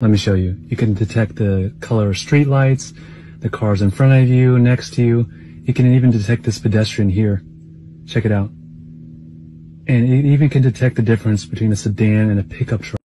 Let me show you. You can detect the color of streetlights, the cars in front of you, next to you. You can even detect this pedestrian here. Check it out. And it even can detect the difference between a sedan and a pickup truck.